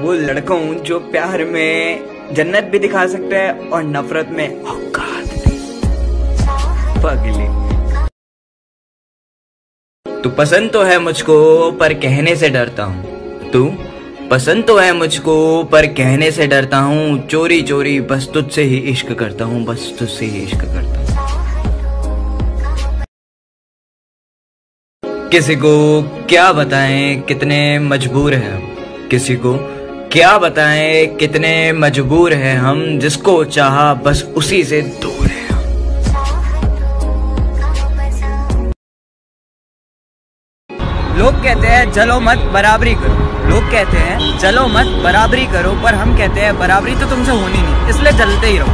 वो लड़का जो प्यार में जन्नत भी दिखा सकता है और नफरत में औकात भी पगली। तू पसंद तो है मुझको, पर कहने से डरता हूँ। तू पसंद तो है मुझको, पर कहने से डरता हूँ। चोरी चोरी बस तुझसे ही इश्क करता हूँ, बस तुझसे ही इश्क करता हूँ। किसी को क्या बताएँ, कितने मजबूर हैं किसी को क्या बताएँ, कितने मजबूर हैं हम, जिसको चाहा बस उसी से दूर है लोग कहते हैं, चलो मत बराबरी करो। लोग कहते हैं, चलो मत बराबरी करो, पर हम कहते हैं, बराबरी तो तुमसे होनी नहीं, इसलिए चलते ही रहो।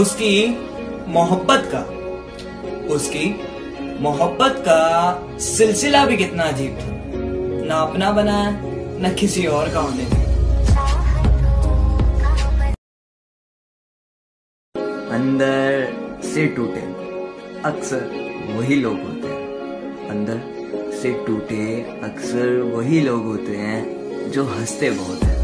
उसकी मोहब्बत का, उसकी मोहब्बत का सिलसिला भी कितना अजीब था। ना अपना बनाया न किसी और का होने अंदर से टूटे, अक्सर वही लोग होते हैं। अंदर से टूटे, अक्सर वही लोग होते हैं जो हँसते बहुत हैं।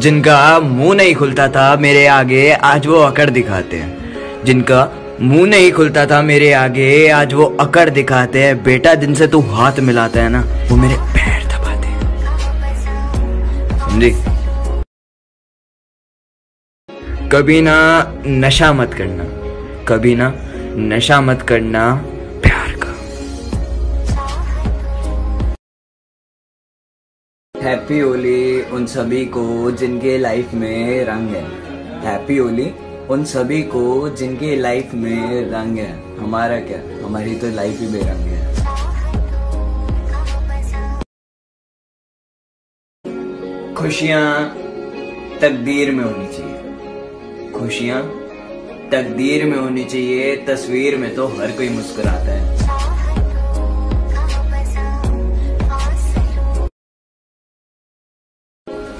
जिनका मुँह नहीं खुलता था, मेरे आगे आज वो अकड़ दिखाते हैं। जिनका मुँह नहीं खुलता था मेरे आगे। आज वो अकड़ दिखाते हैं। बेटा, दिन से तू हाथ मिलाता है ना? वो मेरे पैर दबाते हैं। कभी ना नशा मत करना। कभी ना नशा मत करना प्यार का। हैप्पी होली उन सभी को जिनके लाइफ में रंग है। हैप्पी होली उन सभी को जिनके लाइफ में रंग है। हमारा क्या? हमारी तो लाइफ ही बेरंग है। खुशियाँ तकदीर में होनी चाहिए। खुशियाँ तकदीर में होनी चाहिए, तस्वीर में तो हर कोई मुस्कुराता है।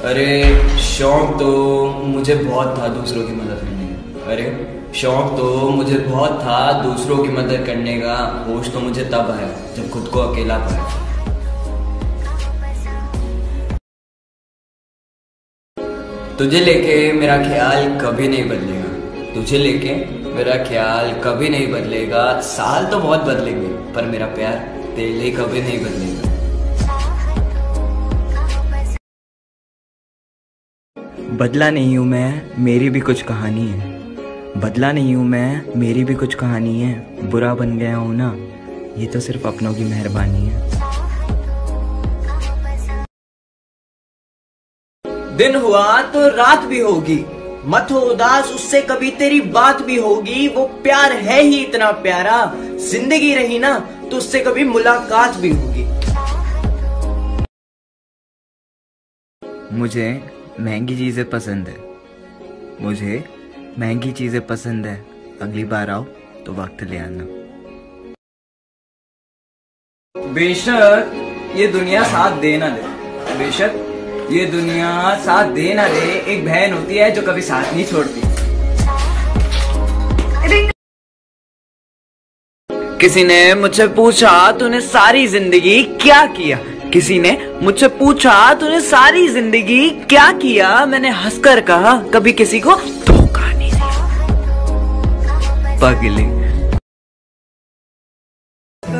अरे, शौक तो मुझे बहुत था दूसरों की मदद करने अरे, शौक तो मुझे बहुत था, दूसरों की मदद करने का। होश तो मुझे तब आया जब खुद को अकेला पाया। तुझे लेके मेरा ख्याल कभी नहीं बदलेगा। तुझे लेके मेरा ख्याल कभी नहीं बदलेगा। साल तो बहुत बदलेंगे, पर मेरा प्यार तेरे लिए कभी नहीं बदलेगा। बदला नहीं हूँ मैं, मेरी भी कुछ कहानी है। बदला नहीं हूँ मैं मेरी भी कुछ कहानी है। बुरा बन गया हूँ ना ये तो सिर्फ़ अपनों की मेहरबानी है। दिन हुआ तो रात भी होगी। मत हो उदास उससे कभी तेरी बात भी होगी। वो प्यार है ही इतना प्यारा ज़िंदगी रही ना तो उससे कभी मुलाकात भी होगी। मुझे महँगी चीज़ें पसंद है। मुझे महँगी चीज़ें पसंद है। अगली बार आओ तो वक्त ले आना। बेशक, ये दुनिया साथ दे ना दे। बेशक, ये दुनिया साथ दे ना दे, एक बहन होती है जो कभी साथ नहीं छोड़ती। किसी ने मुझसे पूछा, तूने सारी ज़िंदगी क्या किया? किसी ने मुझसे पूछा, तूने सारी ज़िंदगी क्या किया? मैंने हंसकर कहा, कभी किसी को दिया पगली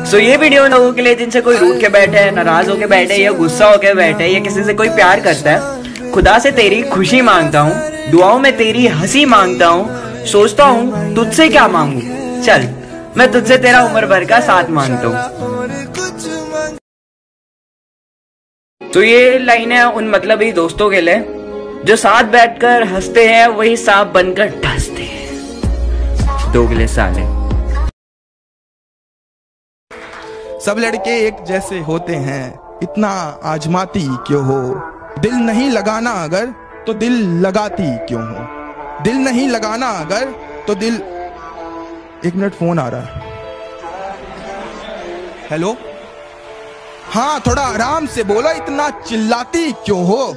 सो so, ये वीडियो उन लोगों के लिए जिनसे कोई रूठ के बैठे है नाराज़ होके बैठे या गुस्सा होके बैठे या किसी से कोई प्यार करता है खुदा से तेरी खुशी माँगता हूँ दुआओं में तेरी हँसी माँगता हूँ सोचता हूँ तुझसे क्या मांगू? चल मैं तुझसे तेरा उम्र भर का साथ माँगता हूँ। तो ये लाइन है उन मतलब ही दोस्तों के लिए जो साथ बैठकर हँसते हैं वही सांप बनकर दोगले साले। सब लड़के एक जैसे होते हैं, इतना आजमाती क्यों हो? दिल नहीं लगाना अगर तो दिल लगाती क्यों हो? दिल नहीं लगाना अगर तो दिल एक मिनट, फ़ोन आ रहा है। हेलो? हाँ थोड़ा आराम से बोलो, इतना चिल्लाती क्यों हो?